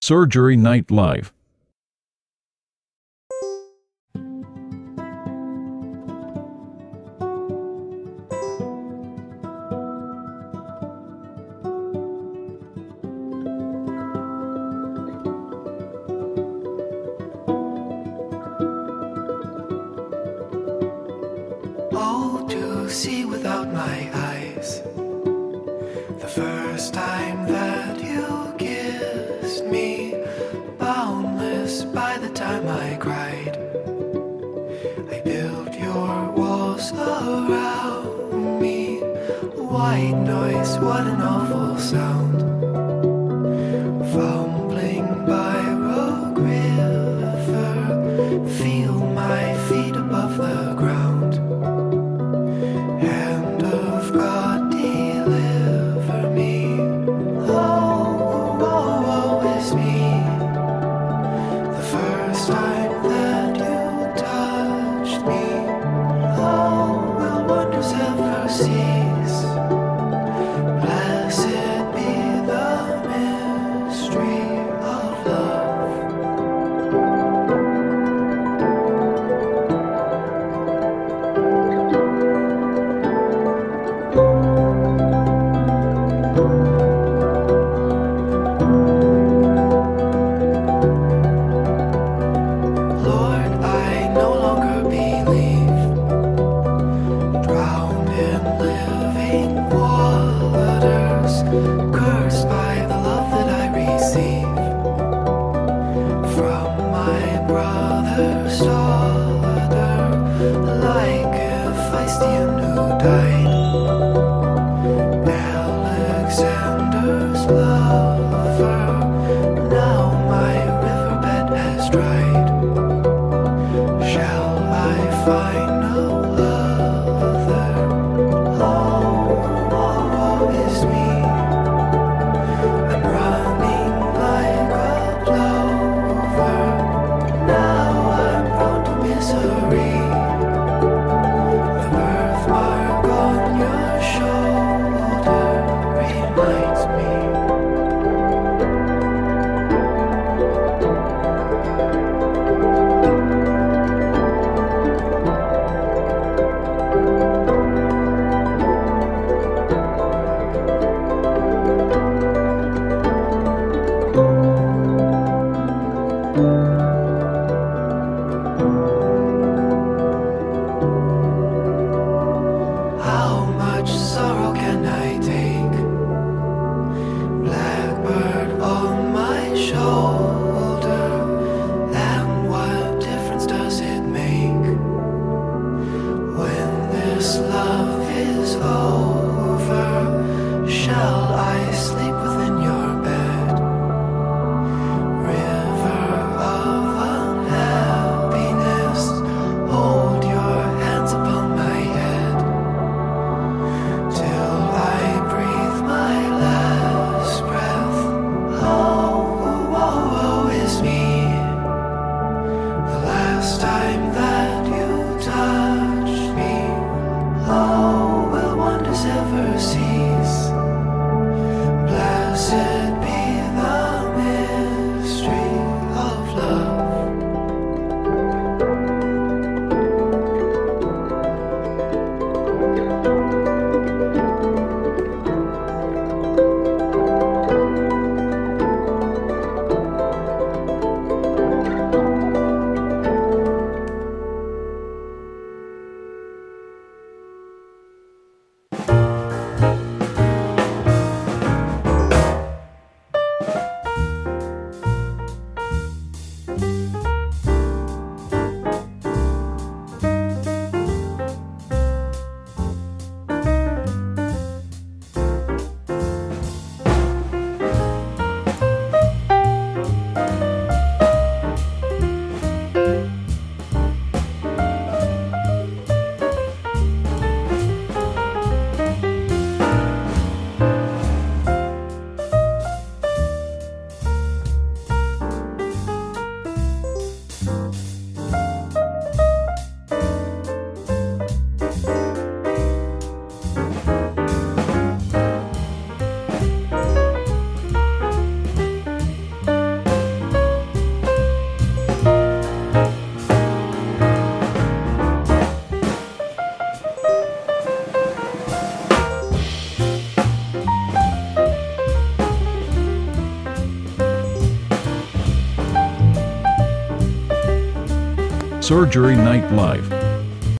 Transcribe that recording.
Surgery Nightlife. Oh, to see without my eyes. The first time that white noise, what an awful sound. Found 待。Surgery Nightlife.